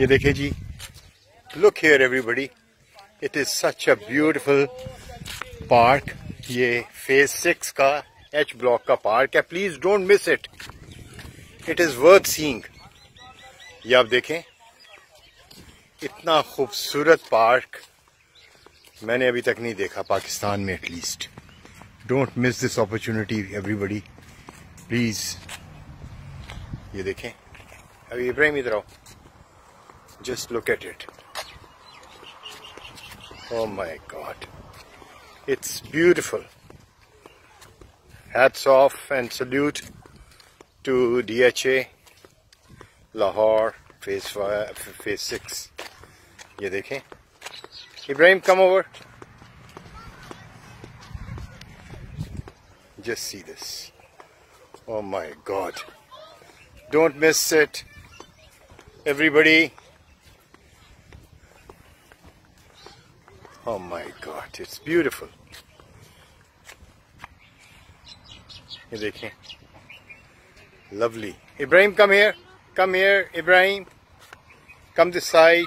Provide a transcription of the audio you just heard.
ये देखें जी look here everybody it is such a beautiful park ये फ़ेज़ सिक्स का एच ब्लॉक का पार्क है. Please don't miss it it is worth seeing ये आप देखें, इतना खूबसूरत पार्क मैंने अभी तक नहीं देखा पाकिस्तान में at least don't miss this opportunity everybody please ये देखें, अभी इब्राहिम इधर आओ। Just look at it Oh my god. It's beautiful. Hats off and salute to DHA Lahore phase five, phase six. ये देखें Ibrahim come over just see this oh my god don't miss it everybody Oh my god, it's beautiful. ये देखें lovely. Ibrahim, come here. Come here, Ibrahim. Come this side.